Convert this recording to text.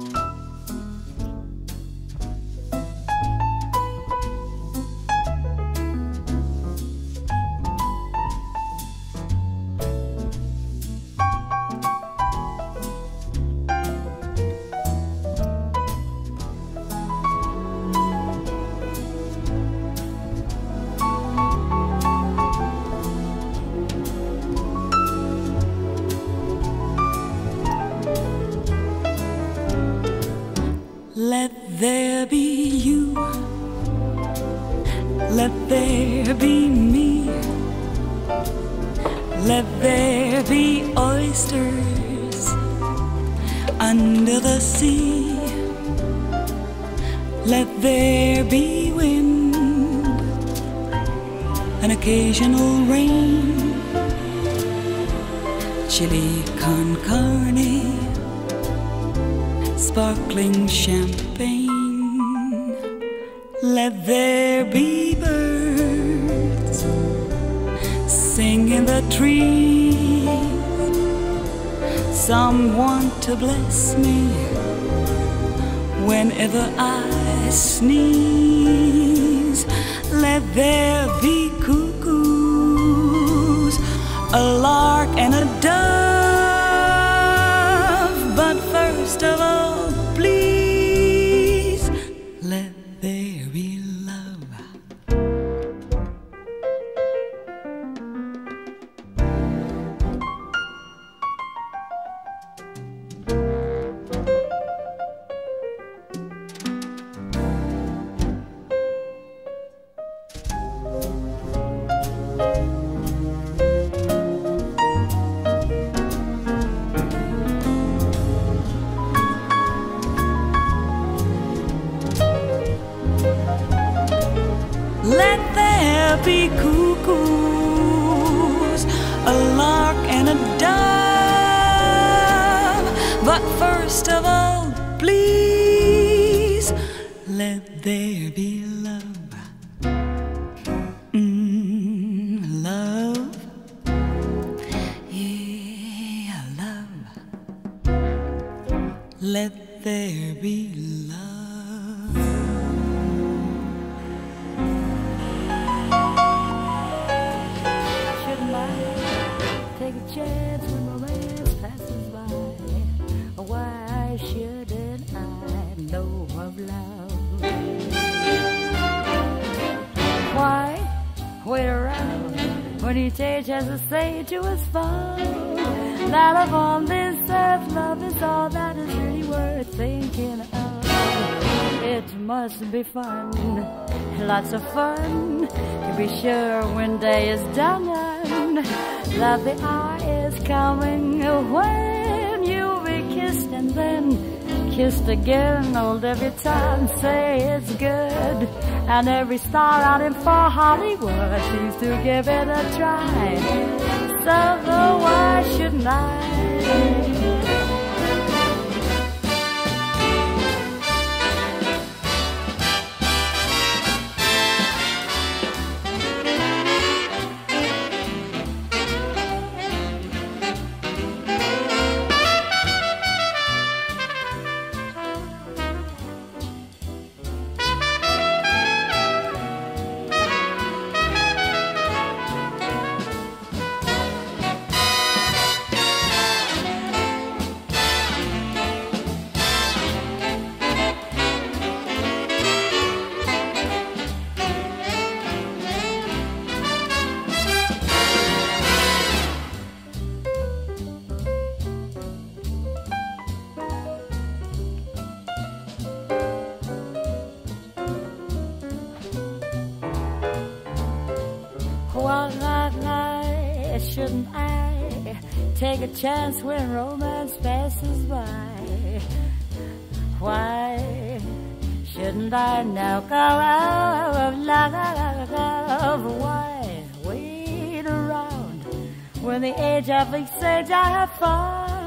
Let there be you. Let there be me. Let there be oysters under the sea. Let there be wind, an occasional rain, chili con carne sparkling champagne. Let there be birds sing in the trees. Someone to bless me whenever I sneeze. Let there be cuckoos, a lark and a dove. But first of all, Let there be cuckoos, a lark and a dove. But first of all, please let there be love. Mm, love. Yeah, love. Let there be love. Shouldn't take a chance when romance passes by? Why shouldn't I know of love? Why wait around when each age has a say to us found that upon this earth love is all that is really worth thinking of? It must be fun, lots of fun to be sure when day is done that the hour is coming when you'll be kissed and then kissed again. Old every time say it's good, and every star out in far Hollywood seems to give it a try. So why shouldn't I? Shouldn't I take a chance when romance passes by? Why shouldn't I now go out of love? Why wait around when the age of age I have found